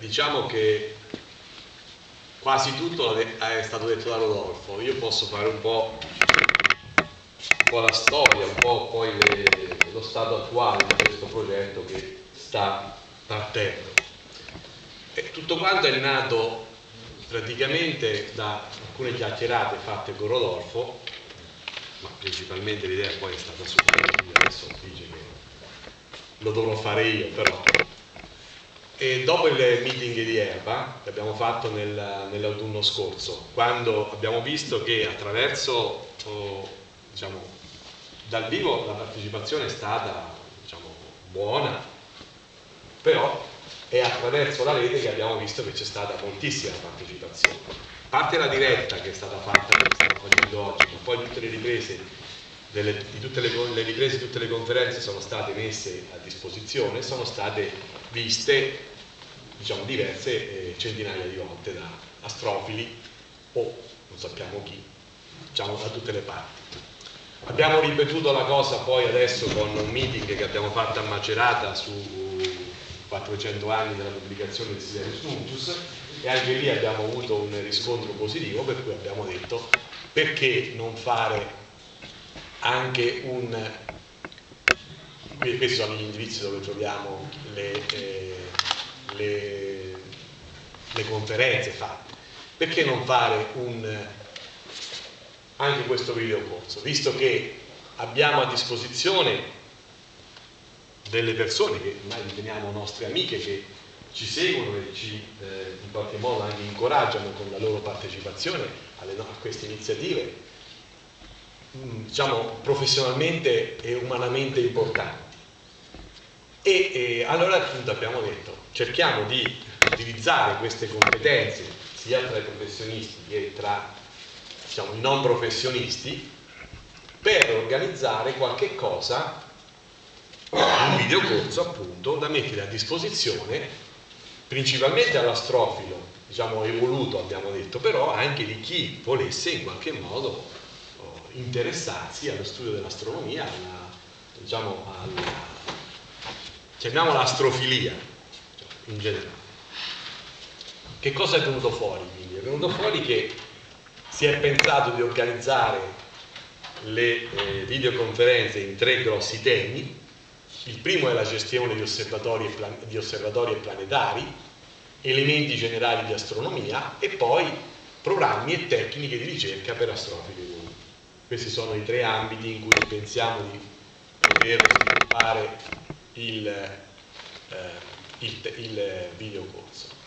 diciamo che quasi tutto è stato detto da Rodolfo, io posso fare un po', un po la storia, un po' poi le, lo stato attuale di questo progetto che sta partendo. E tutto quanto è nato praticamente da alcune chiacchierate fatte con Rodolfo, ma principalmente l'idea poi è stata su quindi adesso dice che lo dovrò fare io però e dopo il meeting di Erba che abbiamo fatto nel, nell'autunno scorso, quando abbiamo visto che attraverso, oh, diciamo, dal vivo la partecipazione è stata diciamo, buona, però è attraverso la rete che abbiamo visto che c'è stata moltissima partecipazione. A parte la diretta che è stata fatta, che stiamo facendo oggi, ma poi tutte le riprese delle, di tutte le, le riprese di tutte le conferenze sono state messe a disposizione, sono state viste diciamo, diverse eh, centinaia di volte da astrofili o non sappiamo chi, diciamo da tutte le parti. Abbiamo ripetuto la cosa poi adesso con un meeting che abbiamo fatto a Macerata su 400 anni della pubblicazione di Siderius Nuncius e anche lì abbiamo avuto un riscontro positivo per cui abbiamo detto perché non fare anche un questi sono gli indirizzi dove troviamo le, eh, le, le conferenze fatte, perché non fare un, anche questo videocorso, visto che abbiamo a disposizione delle persone che ormai riteniamo nostre amiche che ci seguono e ci eh, in qualche modo anche incoraggiano con la loro partecipazione alle, a queste iniziative diciamo professionalmente e umanamente importanti. E eh, allora appunto abbiamo detto cerchiamo di utilizzare queste competenze sia tra i professionisti che tra diciamo, i non professionisti per organizzare qualche cosa, un videocorso appunto da mettere a disposizione principalmente all'astrofilo diciamo evoluto abbiamo detto, però anche di chi volesse in qualche modo interessarsi allo studio dell'astronomia, diciamo, alla, chiamiamola astrofilia, in generale. Che cosa è venuto fuori quindi? È venuto fuori che si è pensato di organizzare le eh, videoconferenze in tre grossi temi. Il primo è la gestione di osservatori, e, di osservatori e planetari, elementi generali di astronomia e poi programmi e tecniche di ricerca per astrofili. Questi sono i tre ambiti in cui pensiamo di poter sviluppare il, eh, il, il videocorso.